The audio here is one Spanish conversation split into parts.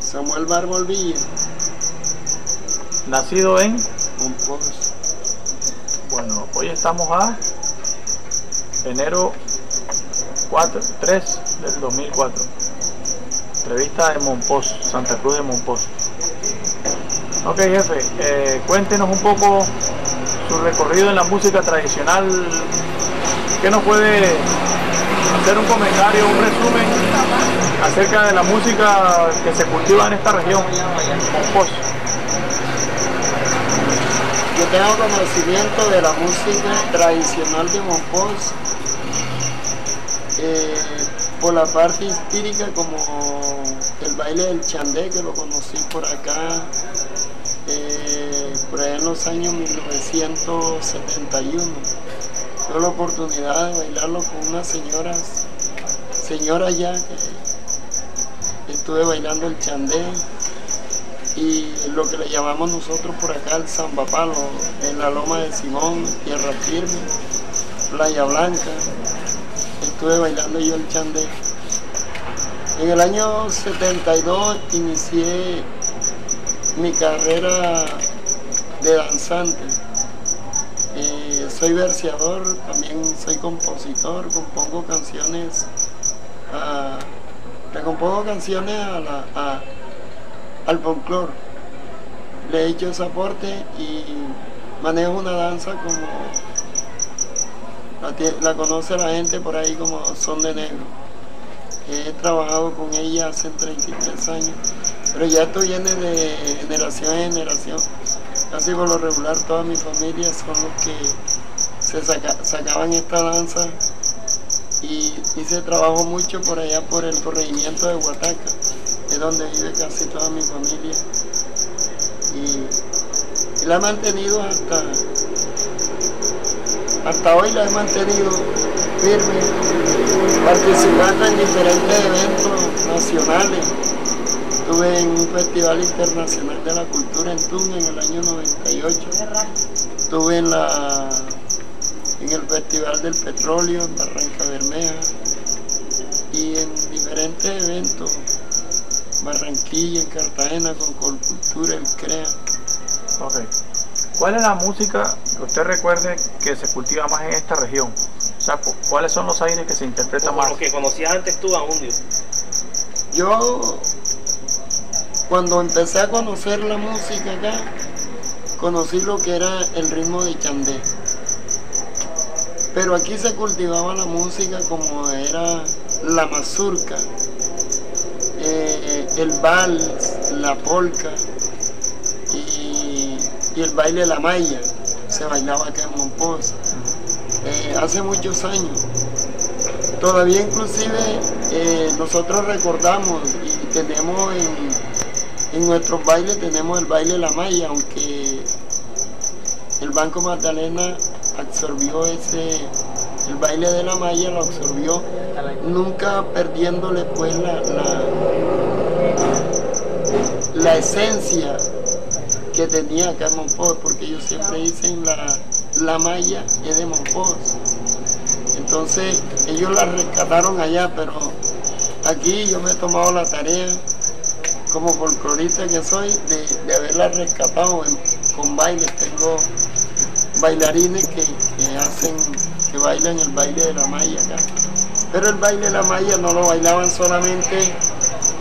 Samuel Bárbol Villa. Nacido en. Monpós. Bueno, hoy estamos a enero 4, 3 del 2004. Entrevista de Monpós, Santa Cruz de Monpós. Ok, jefe, eh, cuéntenos un poco su recorrido en la música tradicional. ¿Qué nos puede hacer un comentario, un resumen acerca de la música que se cultiva en esta región, Monpós? Yo tengo conocimiento de la música tradicional de Monpós eh, por la parte histórica como el baile del chandé que lo conocí por acá eh, por allá en los años 1971 tuve la oportunidad de bailarlo con unas señoras señoras ya que estuve bailando el chandé y lo que le llamamos nosotros por acá el zambapalo en la loma de Simón, Tierra Firme, Playa Blanca estuve bailando yo el chandé. En el año 72 inicié mi carrera de danzante. Eh, soy verseador, también soy compositor, compongo canciones, a, le compongo canciones al folclore. Le he hecho ese aporte y manejo una danza como la, conoce la gente por ahí como Son de Negro. He trabajado con ella hace 33 años, pero ya esto viene de generación en generación. Casi por lo regular toda mi familia son los que se sacaban esta danza y hice trabajo mucho por allá por el corregimiento de Huataca, es donde vive casi toda mi familia. Y, y la he mantenido hasta hasta hoy la he mantenido firme, participando en diferentes eventos nacionales. Estuve en un Festival Internacional de la Cultura en Tun en el año 98. Estuve en, la, en el Festival del Petróleo en Barranca Bermeja y en diferentes eventos, Barranquilla, en Cartagena, con Colcultura, el CREA. Okay. ¿Cuál es la música que usted recuerde que se cultiva más en esta región? O sea, ¿cuáles son los aires que se interpretan más? Lo que conocías antes tú, Aundio. Yo, cuando empecé a conocer la música acá, conocí lo que era el ritmo de chandé. Pero aquí se cultivaba la música como era la mazurca, eh, el vals, la polka y el baile de la malla se bailaba acá en Monpós eh, hace muchos años. Todavía inclusive eh, nosotros recordamos y tenemos en, en nuestros bailes tenemos el baile de la malla, aunque el Banco Magdalena absorbió ese, el baile de la malla lo absorbió, nunca perdiéndole pues la, la, esencia que tenía acá en Monpós, porque ellos siempre dicen la, la malla es de Monpós. Entonces ellos la rescataron allá, pero aquí yo me he tomado la tarea como folclorista que soy de, haberla rescatado con bailes. Tengo bailarines que, hacen, que bailan el baile de la malla acá. Pero el baile de la malla no lo bailaban solamente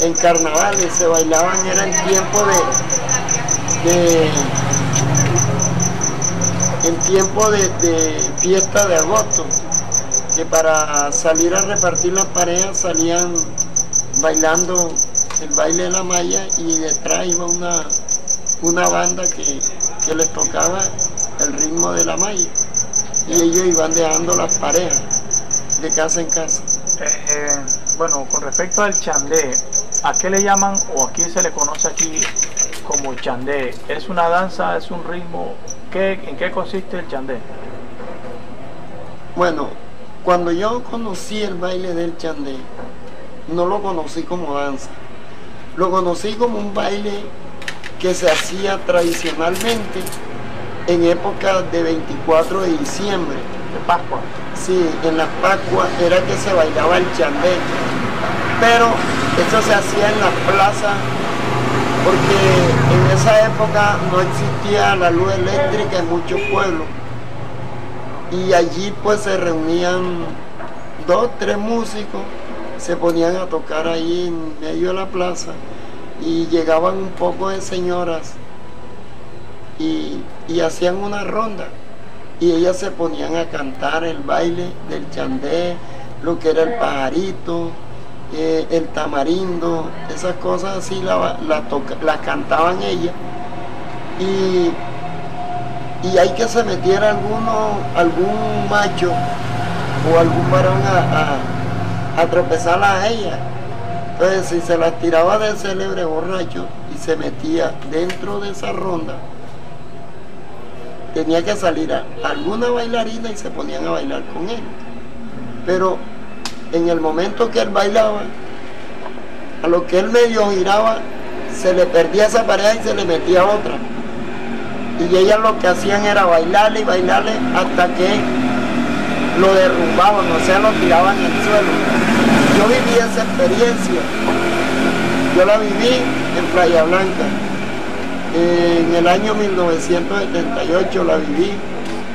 en carnavales, se bailaban era en tiempo de, de en tiempo de, fiesta de agosto, que para salir a repartir las parejas salían bailando el baile de la malla y detrás iba una, una banda que, les tocaba el ritmo de la malla y ellos iban dejando las parejas de casa en casa. Eh, eh, bueno, con respecto al chandé, ¿a qué le llaman o aquí se le conoce aquí como chandé? ¿Es una danza, es un ritmo? ¿Qué, ¿En qué consiste el chandé? Bueno, cuando yo conocí el baile del chandé, no lo conocí como danza. Lo conocí como un baile que se hacía tradicionalmente en época de 24 de diciembre. De Pascua. Sí, en la Pascua era que se bailaba el chandé. Pero eso se hacía en las plazas porque en esa época no existía la luz eléctrica en muchos pueblos y allí pues se reunían dos, tres músicos, se ponían a tocar ahí en medio de la plaza y llegaban un poco de señoras y, hacían una ronda y ellas se ponían a cantar el baile del chandé, lo que era el pajarito, eh, el tamarindo, esas cosas así las la, cantaban ellas y y hay que se metiera alguno, algún macho o algún varón a, a, tropezarla a ella. Entonces si se la tiraba del célebre borracho y se metía dentro de esa ronda, tenía que salir a alguna bailarina y se ponían a bailar con él. Pero en el momento que él bailaba, a lo que él medio giraba, se le perdía esa pareja y se le metía otra y ellas lo que hacían era bailarle y bailarle hasta que lo derrumbaban, o sea, lo tiraban en el suelo. Yo viví esa experiencia, yo la viví en Playa Blanca. En el año 1978 la viví,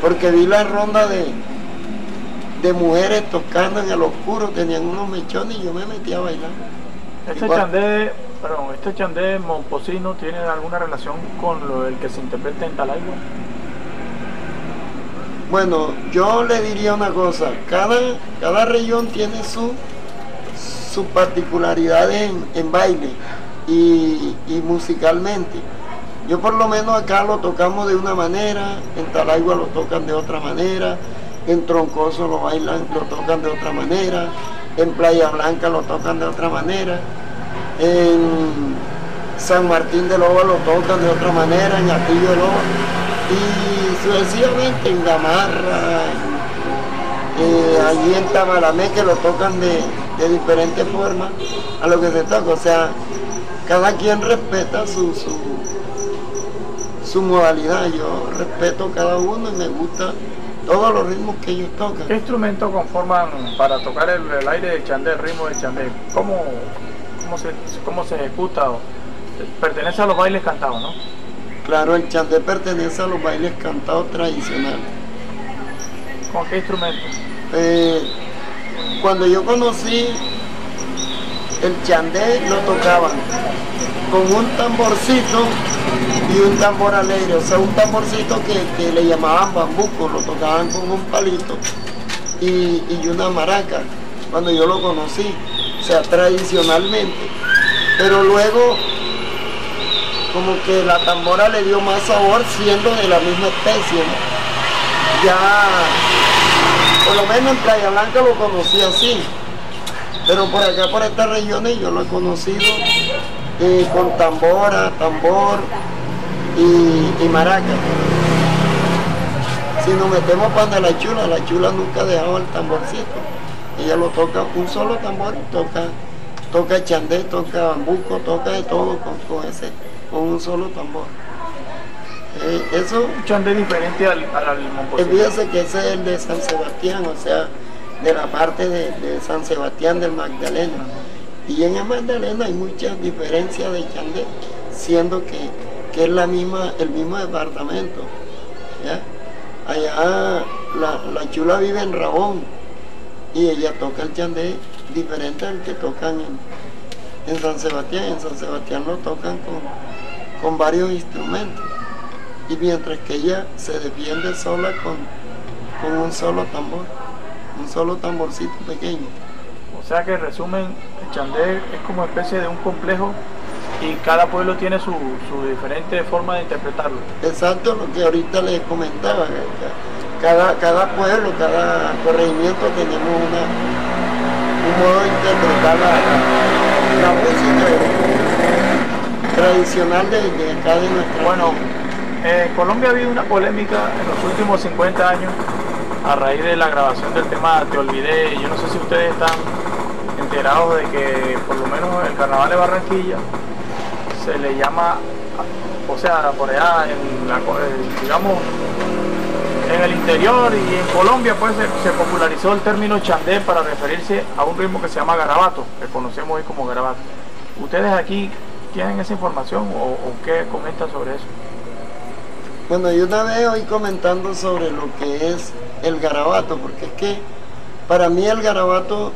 porque vi la ronda de, de mujeres tocando en el oscuro, tenían unos mechones y yo me metí a bailar. Este chandé, perdón, este chandé momposino tiene alguna relación con lo del que se interpreta en Talaigua? Bueno, yo le diría una cosa, cada, cada región tiene su, su particularidad en, baile y, musicalmente. Yo por lo menos acá lo tocamos de una manera, en Talaigua lo tocan de otra manera, en Troncoso lo bailan, lo tocan de otra manera, en Playa Blanca lo tocan de otra manera, en San Martín de Loba lo tocan de otra manera, en Atillo de Loba, y sucesivamente en Gamarra, eh, allí en Tamalamé que lo tocan de, diferentes formas a lo que se toca, o sea, cada quien respeta su, su, su modalidad, yo respeto cada uno y me gusta todos los ritmos que ellos tocan. ¿Qué instrumentos conforman para tocar el, aire del chandé, el ritmo del chandé? ¿Cómo, cómo, se, cómo se ejecuta? Pertenece a los bailes cantados, ¿no? Claro, el chandé pertenece a los bailes cantados tradicionales. ¿Con qué instrumentos? Eh, cuando yo conocí el chandé lo tocaban con un tamborcito y un tambor alegre, o sea, un tamborcito que, le llamaban bambuco, lo tocaban con un palito y, una maraca, cuando yo lo conocí, o sea, tradicionalmente. Pero luego, como que la tambora le dio más sabor siendo de la misma especie, Ya, por lo menos en Playa Blanca lo conocí así, pero por acá, por estas regiones, yo lo he conocido eh, con tambora, tambor, y, maraca. Si nos metemos para la chula, la chula nunca dejaba el tamborcito. Ella lo toca un solo tambor y toca, toca chandé, toca bambuco, toca de todo con, ese, con un solo tambor. Eh, eso, un chandé diferente al, al Fíjese que ese es el de San Sebastián, o sea, de la parte de, de San Sebastián del Magdalena. Y en el Magdalena hay muchas diferencias de chandé, siendo que que es la misma, el mismo departamento. Allá la, chula vive en Rabón y ella toca el chandé diferente al que tocan en, San Sebastián. En San Sebastián lo tocan con, con varios instrumentos. Y mientras que ella se defiende sola con, con un solo tambor, un solo tamborcito pequeño. O sea que resumen, el chandé es como especie de un complejo y cada pueblo tiene su, diferente forma de interpretarlo. Exacto, lo que ahorita les comentaba, cada, cada pueblo, cada corregimiento tenemos una, un modo de interpretar la, música tradicional de, acá de nuestra Bueno, en Colombia ha habido una polémica en los últimos 50 años a raíz de la grabación del tema Te Olvidé, yo no sé si ustedes están enterados de que por lo menos el carnaval de Barranquilla se le llama, o sea, por allá, en la, digamos, en el interior y en Colombia pues se, popularizó el término chandé para referirse a un ritmo que se llama garabato, que conocemos hoy como garabato. ¿Ustedes aquí tienen esa información o, o qué comentan sobre eso? Bueno, yo una vez hoy comentando sobre lo que es el garabato, porque es que para mí el garabato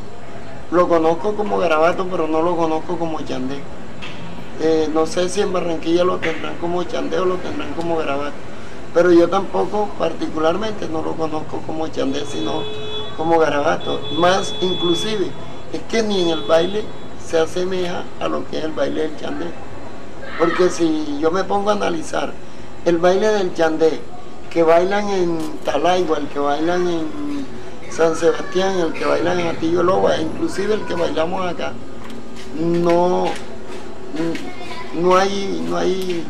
lo conozco como garabato, pero no lo conozco como chandé. Eh, no sé si en Barranquilla lo tendrán como chandé o lo tendrán como garabato. Pero yo tampoco particularmente no lo conozco como chandé, sino como garabato. Más inclusive, es que ni en el baile se asemeja a lo que es el baile del chandé. Porque si yo me pongo a analizar el baile del chandé, que bailan en Talaigua, el que bailan en San Sebastián, el que bailan en Atillo Loba, inclusive el que bailamos acá, no, no hay, no hay,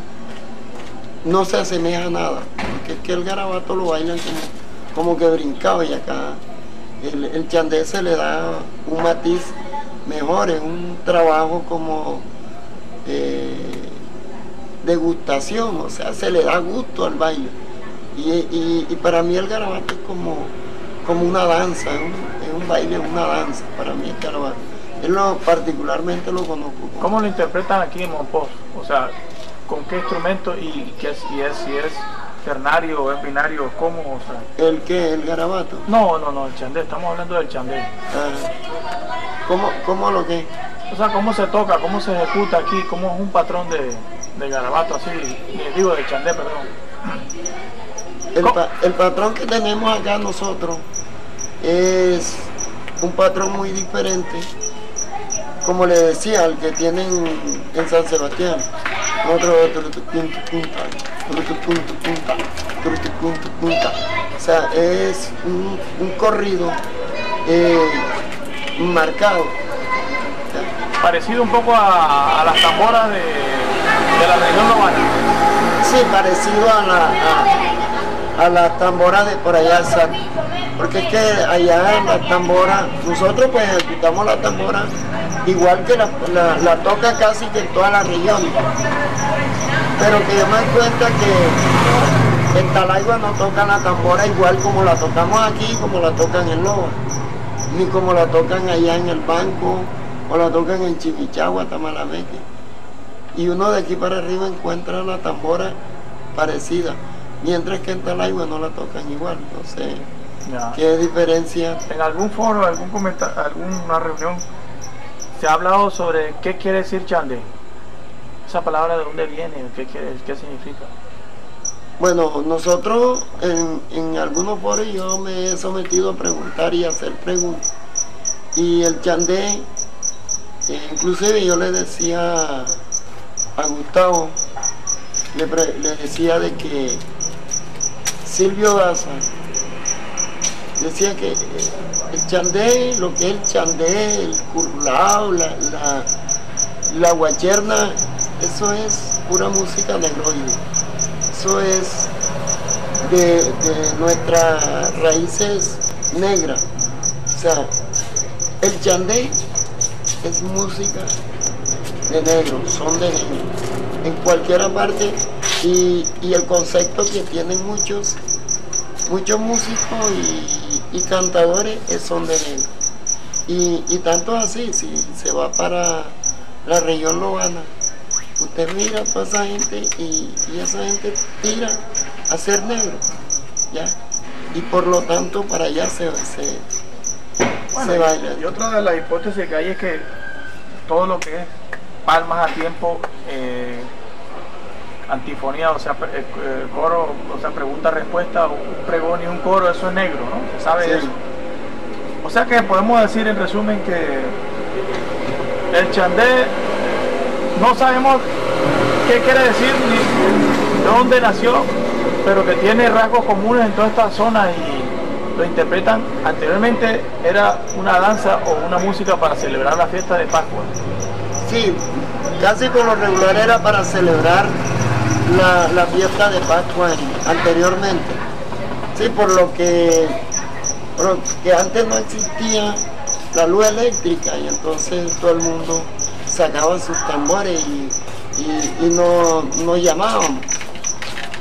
no se asemeja a nada, porque es que el garabato lo bailan como, que brincado y acá el, el chandé se le da un matiz mejor, es un trabajo como eh, degustación, o sea, se le da gusto al baile. Y, para mí el garabato es como, como una danza, es un, baile, una danza, para mí el garabato. Él lo, particularmente lo conozco. ¿Cómo lo interpretan aquí en Monpós? O sea, ¿con qué instrumento y qué, si es, si es ternario o es binario? ¿Cómo? O sea, ¿El qué? ¿El garabato? No, no, no, el chandé, estamos hablando del chandé. Ah, ¿cómo, ¿Cómo lo que? O sea, ¿cómo se toca? ¿Cómo se ejecuta aquí? ¿Cómo es un patrón de, de garabato así? Digo, de chandé, perdón. El, patrón que tenemos acá nosotros es un patrón muy diferente, como le decía, al que tienen en San Sebastián. O sea, es un, corrido eh, marcado. Parecido un poco a, las tamboras de, la romana. Sí, parecido a la, a la tambora de por allá porque es que allá en la tambora, nosotros pues ejecutamos la tambora igual que la, toca casi que en toda la región. Pero que yo me doy cuenta que en Talaigua no tocan la tambora igual como la tocamos aquí, como la tocan en Loba, ni como la tocan allá en el banco, o la tocan en Chiquichagua, Tamalameque. Y uno de aquí para arriba encuentra la tambora parecida mientras que en Talaigua no la tocan igual, no sé qué diferencia. En algún foro, algún comentario, alguna reunión, se ha hablado sobre qué quiere decir chande. Esa palabra de dónde viene, qué quiere, qué significa. Bueno, nosotros en, en algunos foros yo me he sometido a preguntar y hacer preguntas. Y el chandé, eh, inclusive yo le decía a Gustavo, le, le decía de que Silvio Daza decía que el chandé, lo que es el chandé, el curlao, la, la, guacherna, eso es pura música negroide. Eso es de, nuestras raíces negras. O sea, el chandé es música de negro, son de negro. En cualquier parte y, el concepto que tienen muchos, muchos músicos y, cantadores son de negro. Y, tanto así, si se va para la región lobana, usted mira a toda esa gente y, esa gente tira a ser negro, ¿ya? Y por lo tanto para allá se, se, baila. Y otra de las hipótesis que hay es que todo lo que es palmas a tiempo eh, antifonía, o sea, eh, eh, coro, o sea, pregunta-respuesta, un pregón y un coro, eso es negro, ¿no? Se sabe eso. O sea que podemos decir en resumen que el chandé no sabemos qué quiere decir ni de dónde nació, pero que tiene rasgos comunes en toda esta zona y lo interpretan. Anteriormente era una danza o una música para celebrar la fiesta de Pascua. Sí, casi con lo regular era para celebrar la, fiesta de Pascua anteriormente. Sí, por lo que, que antes no existía la luz eléctrica y entonces todo el mundo sacaba sus tambores y, y, no, nos llamábamos.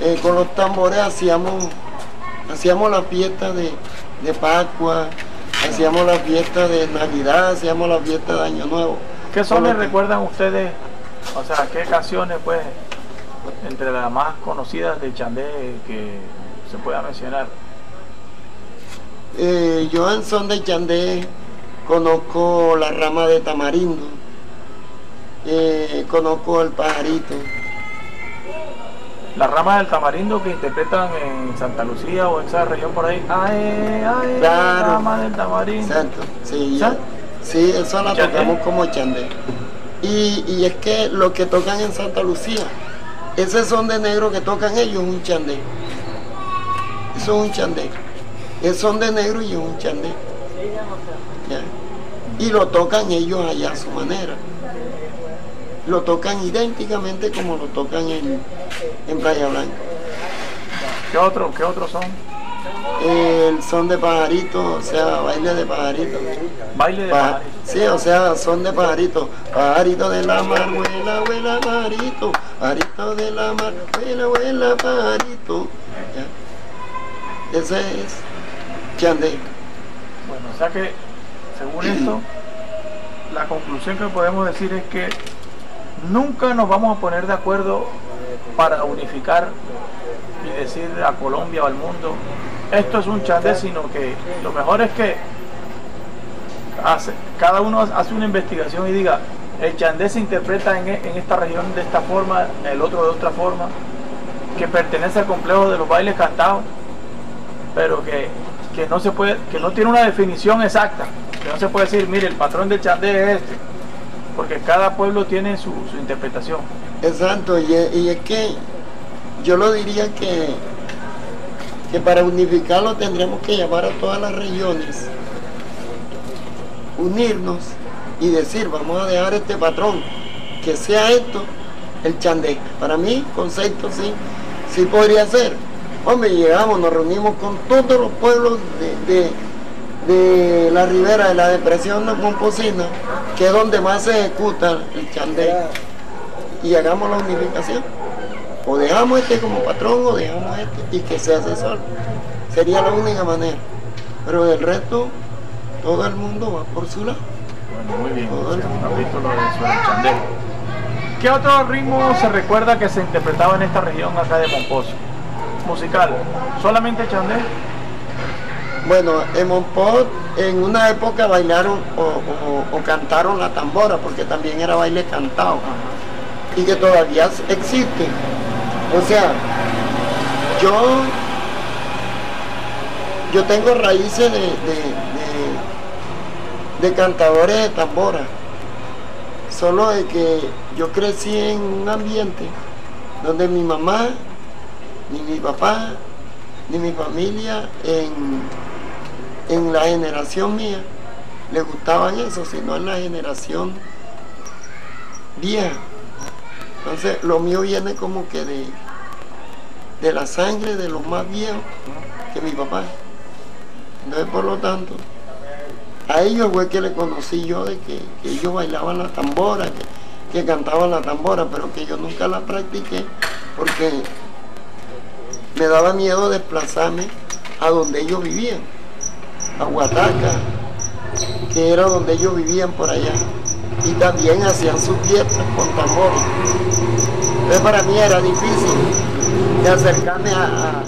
Eh, con los tambores hacíamos hacíamos la fiesta de, de Pascua, hacíamos la fiesta de Navidad, hacíamos la fiesta de Año Nuevo. ¿Qué son les recuerdan ustedes? O sea, ¿qué canciones, pues, entre las más conocidas de Chandé que se pueda mencionar? Eh, yo en son de Chandé conozco la rama de tamarindo, eh, conozco el pajarito, Las ramas del tamarindo que interpretan en Santa Lucía o en esa región por ahí. Ay, ay, Claro. rama del tamarindo. exacto, sí, ¿Ya? sí, eso la ¿Chandé? tocamos como Chandé. Y, y es que lo que tocan en Santa Lucía, ese son de negro que tocan ellos es un Chandé. Eso es un Chandé. Es son de negro y es un Chandé. Ya. Y lo tocan ellos allá a su manera. Lo tocan idénticamente como lo tocan en, en Playa Blanca. ¿Qué otros qué otros son? El son de pajarito, o sea, baile de pajarito. Baile de Pa- pajarito. sí, o sea, son de pajarito. Pajarito de la mar, vuela, vuela, pajarito. Pajarito de la mar, vuela, vuela, pajarito. Ya. Ese es Chandé. Bueno, o sea que, según esto, la conclusión que podemos decir es que nunca nos vamos a poner de acuerdo para unificar y decir a Colombia o al mundo, esto es un chandé, sino que lo mejor es que hace- cada uno hace una investigación y diga, el chandé se interpreta en, e- en esta región de esta forma, el otro de otra forma, que pertenece al complejo de los bailes cantados, pero que, que no se puede, que no tiene una definición exacta, que no se puede decir, mire, el patrón del chandé es este, porque cada pueblo tiene su, su interpretación. Exacto, y es, que yo lo diría que, que para unificarlo tendríamos que llamar a todas las regiones, unirnos y decir, vamos a dejar este patrón, que sea esto el chandé. Para mí, concepto sí, sí podría ser. Hombre, llegamos, nos reunimos con todos los pueblos de, de- de la ribera de la depresión de Momposina, que es donde más se ejecuta el chandé y hagamos la unificación. O dejamos este como patrón o dejamos este y que se hace solo. Sería la única manera. Pero del resto, todo el mundo va por su lado. Bueno, muy bien, o sea, un capítulo de el chandé. ¿Qué otro ritmo se recuerda que se interpretaba en esta región acá de Momposo? Musical, solamente chandé. Bueno, en Monpot en una época bailaron o, o- o cantaron la tambora, porque también era baile cantado, y que todavía existe. O sea, yo, yo tengo raíces de, de- de- cantadores de tambora, solo de que yo crecí en un ambiente donde mi mamá, ni mi papá, ni mi familia en, en la generación mía le gustaban eso, sino en la generación vieja. Entonces lo mío viene como que de, de la sangre de los más viejos que mi papá. Entonces por lo tanto, a ellos fue que le conocí yo de que, ellos bailaban la tambora, que, que cantaban la tambora, pero que yo nunca la practiqué porque me daba miedo desplazarme a donde ellos vivían, a Huataca, que era donde ellos vivían por allá. Y también hacían sus fiestas con tambores. Entonces para mí era difícil de acercarme a-